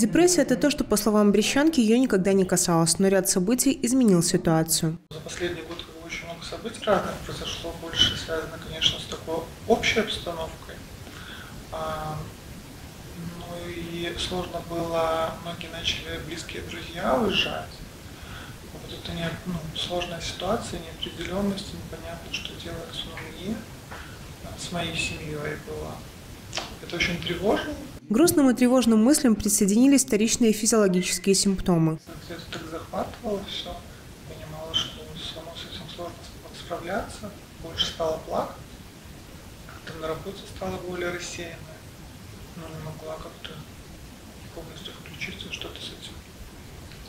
Депрессия – это то, что, по словам Брещанки, ее никогда не касалось, но ряд событий изменил ситуацию. За последний год очень много событий разных произошло, больше связано, конечно, с такой общей обстановкой. А, ну и сложно было, многие начали близкие друзья уезжать. Вот это не, ну, сложная ситуация, неопределенность, непонятно, что делать с мне, с моей семьей была. Это очень тревожно. Грустным и тревожным мыслям присоединились вторичные физиологические симптомы. Так захватывало все, понимала, что само с этим сложно справляться, больше стала плакать, как-то на работе стала более рассеянная, но не могла как-то полностью включиться, что-то с этим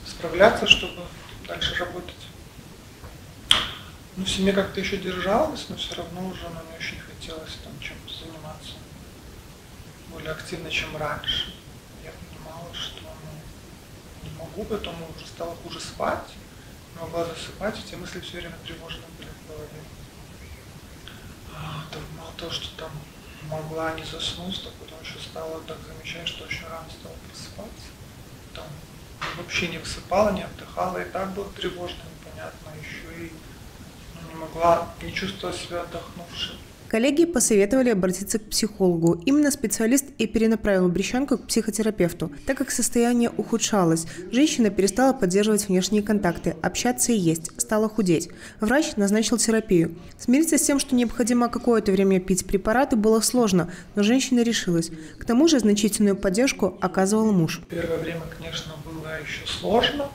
справляться, чтобы дальше работать. Ну, в семье как-то еще держалась, но все равно уже нам очень хотелось там заниматься более активно, чем раньше. Я понимала, что ну, не могу, потом уже стало хуже спать, не могла засыпать, эти мысли все время тревожные были в голове. А, там, мало того, что там могла не заснуть, так потом еще стала так замечать, что очень рано стала просыпаться. Там вообще не высыпала, не отдыхала, и так было тревожно, непонятно, еще и ну, не могла, не чувствовала себя отдохнувшей. Коллеги посоветовали обратиться к психологу. Именно специалист и перенаправил Брещанку к психотерапевту, так как состояние ухудшалось. Женщина перестала поддерживать внешние контакты, общаться и есть, стала худеть. Врач назначил терапию. Смириться с тем, что необходимо какое-то время пить препараты, было сложно, но женщина решилась. К тому же значительную поддержку оказывал муж. Первое время, конечно, было еще сложно,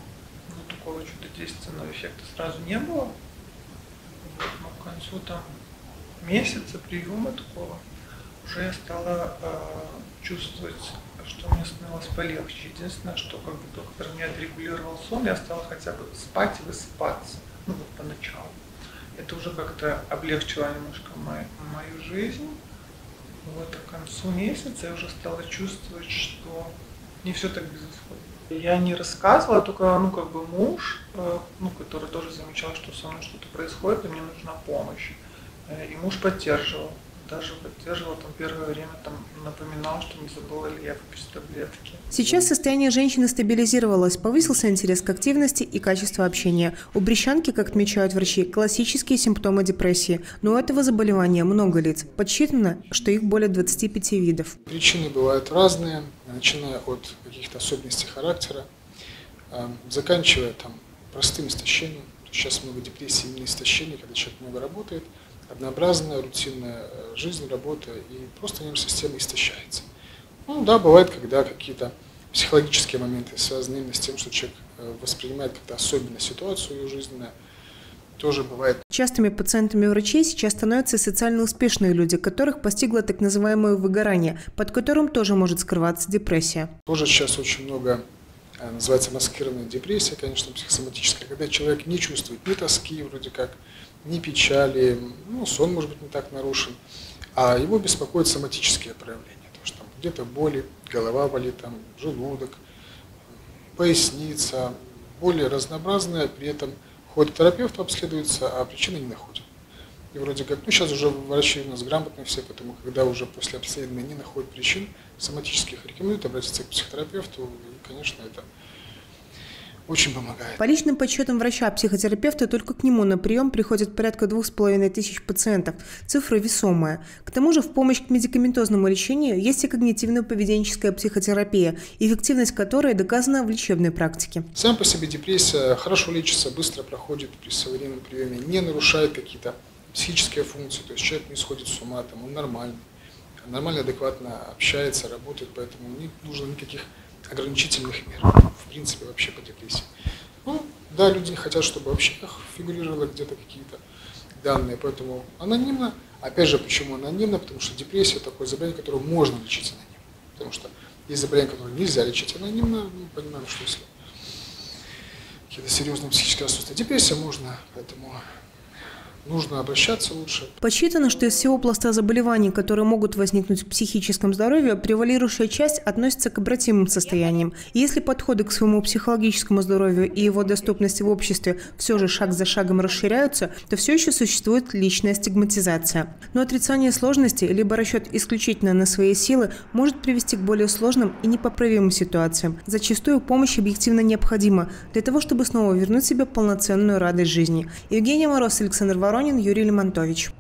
но такого чудодейственного эффекта сразу не было. Но к концу там месяца приема такого уже я стала э, чувствовать, что мне становилось полегче. Единственное, что как бы доктор не отрегулировал сон, я стала хотя бы спать и высыпаться, ну вот поначалу. Это уже как-то облегчило немножко мою, мою жизнь. Вот а к концу месяца я уже стала чувствовать, что не все так безысходно. Я не рассказывала, только ну как бы муж, э, ну который тоже замечал, что со мной что-то происходит, и мне нужна помощь. Э, и муж поддерживал. Даже поддерживал там первое время, там напоминал, что не забыла ли я выпить таблетки. Сейчас состояние женщины стабилизировалось, повысился интерес к активности и качество общения. У брещанки, как отмечают врачи, классические симптомы депрессии. Но у этого заболевания много лиц. Подсчитано, что их более 25 видов. Причины бывают разные, начиная от каких-то особенностей характера, э, заканчивая там простым истощением. Сейчас много депрессий именно истощения, когда человек много работает – однообразная, рутинная э, жизнь, работа, и просто нервная система истощается. Ну да, бывает, когда какие-то психологические моменты связаны именно с тем, что человек э, воспринимает как-то особенно ситуацию жизненную, тоже бывает. Частыми пациентами врачей сейчас становятся социально успешные люди, которых постигло так называемое выгорание, под которым тоже может скрываться депрессия. Тоже сейчас очень много э, называется маскированная депрессия, конечно, психосоматическая, когда человек не чувствует ни тоски вроде как, ни печали, ну, сон может быть не так нарушен, а его беспокоят соматические проявления, то что там где-то боли, голова болит, там, желудок, поясница, боли разнообразные, при этом ходит к терапевту, обследуется, а причины не находят. И вроде как, ну сейчас уже врачи у нас грамотные все, поэтому когда уже после обследования не находят причин соматических, рекомендуют обратиться к психотерапевту, и, конечно, это очень помогает. По личным подсчетам врача-психотерапевта только к нему на прием приходит порядка двух с половиной тысяч пациентов. Цифра весомая. К тому же в помощь к медикаментозному лечению есть и когнитивно-поведенческая психотерапия, эффективность которой доказана в лечебной практике. Сам по себе депрессия хорошо лечится, быстро проходит при современном приеме, не нарушает какие-то психические функции, то есть человек не сходит с ума, там, он нормальный, нормально, адекватно общается, работает, поэтому не нужно никаких ограничительных мер, в принципе, вообще по депрессии. Ну, да, люди хотят, чтобы вообще фигурировало где-то какие-то данные, поэтому анонимно. Опять же, почему анонимно? Потому что депрессия такое заболевание, которое можно лечить анонимно. Потому что есть заболевания, которые нельзя лечить анонимно, мы понимаем, что если какие-то серьезные психические расстройства, депрессия можно, поэтому нужно обращаться лучше. Подсчитано, что из всего пласта заболеваний, которые могут возникнуть в психическом здоровье, превалирующая часть относится к обратимым состояниям. Если подходы к своему психологическому здоровью и его доступности в обществе все же шаг за шагом расширяются, то все еще существует личная стигматизация. Но отрицание сложностей, либо расчет исключительно на свои силы, может привести к более сложным и непоправимым ситуациям. Зачастую помощь объективно необходима для того, чтобы снова вернуть себе полноценную радость жизни. Евгения Мороз, Александр Воронин, Юрий Лемонтович.